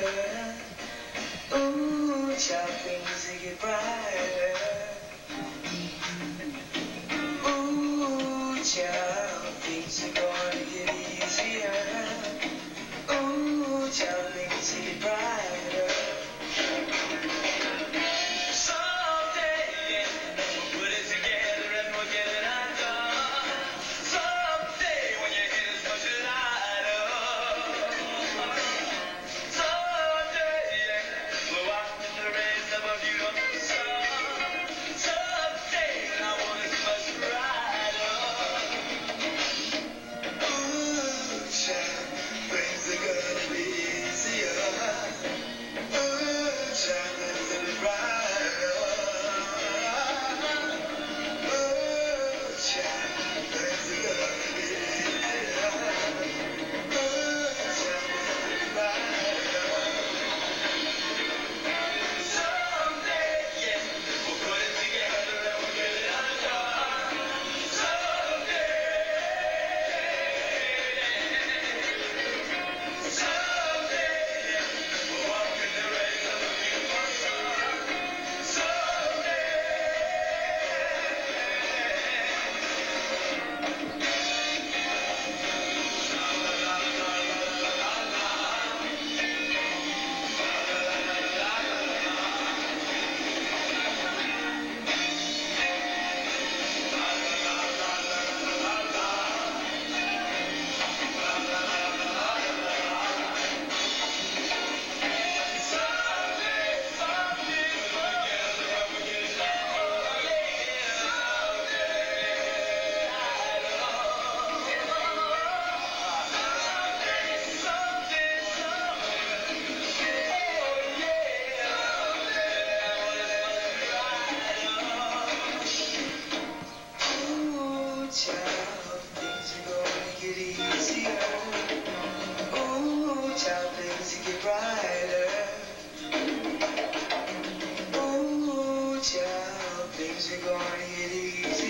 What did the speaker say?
brighter. Ooh, child, things will get brighter. Ooh, child. Things are gonna